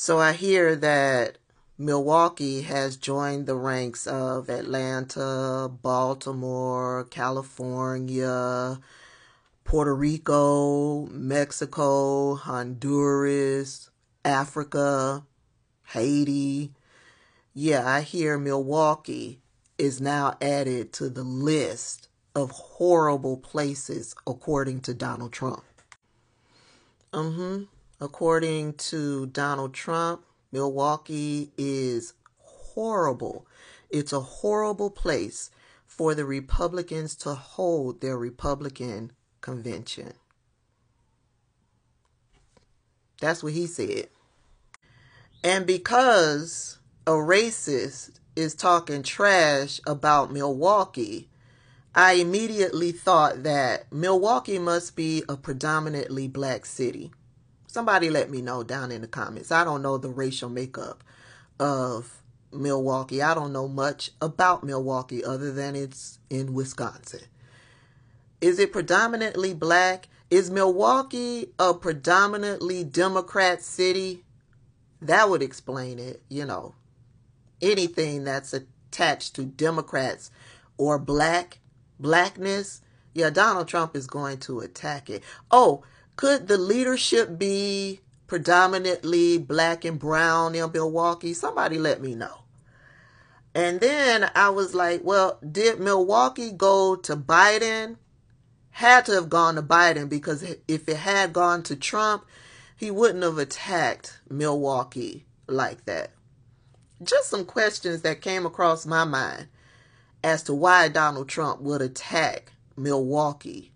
So I hear that Milwaukee has joined the ranks of Atlanta, Baltimore, California, Puerto Rico, Mexico, Honduras, Africa, Haiti. Yeah, I hear Milwaukee is now added to the list of horrible places according to Donald Trump. Mm-hmm. According to Donald Trump, Milwaukee is horrible. It's a horrible place for the Republicans to hold their Republican convention. That's what he said. And because a racist is talking trash about Milwaukee, I immediately thought that Milwaukee must be a predominantly black city. Somebody let me know down in the comments. I don't know the racial makeup of Milwaukee. I don't know much about Milwaukee other than it's in Wisconsin. Is it predominantly black? Is Milwaukee a predominantly Democrat city? That would explain it, you know. Anything that's attached to Democrats or black, blackness, yeah, Donald Trump is going to attack it. Oh, could the leadership be predominantly black and brown in Milwaukee? Somebody let me know. And then I was like, well, did Milwaukee go to Biden? Had to have gone to Biden because if it had gone to Trump, he wouldn't have attacked Milwaukee like that. Just some questions that came across my mind as to why Donald Trump would attack Milwaukee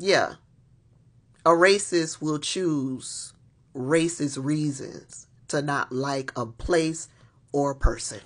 yeah, a racist will choose racist reasons to not like a place or person.